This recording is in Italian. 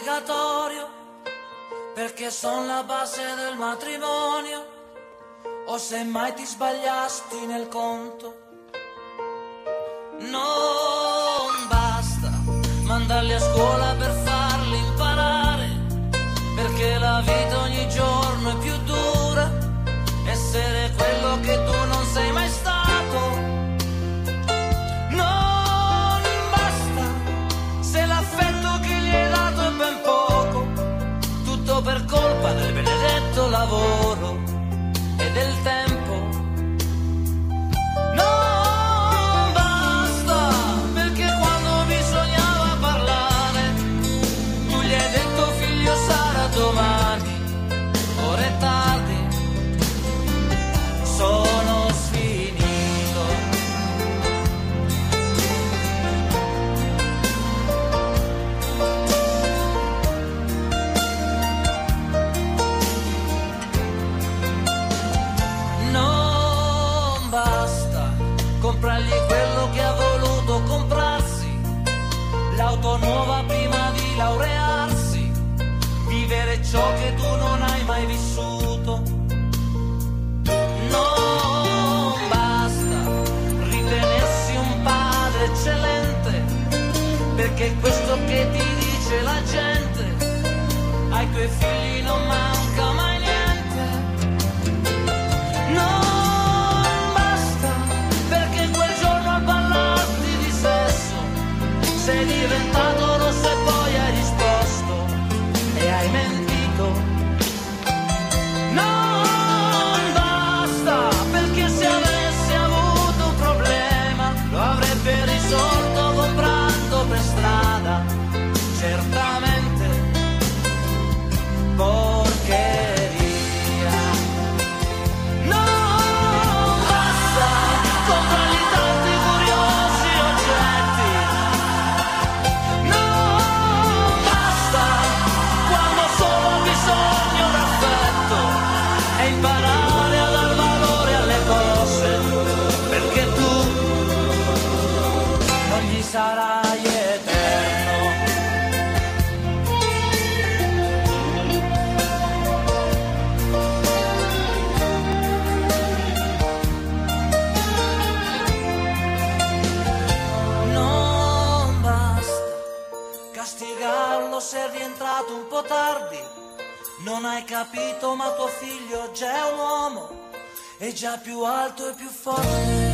obbligatorio, perché sono la base del matrimonio, o se mai ti sbagliasti nel conto. Non basta mandarli a scuola per farli imparare, perché la vita ogni giorno favoro comprargli quello che ha voluto comprarsi, l'auto nuova prima di laurearsi, vivere ciò che tu non hai mai vissuto. Non basta ritenersi un padre eccellente, perché questo che ti dice la gente, ai tuoi figli non manca rientrato un po' tardi. Non hai capito, ma tuo figlio già è un uomo, è già più alto e più forte.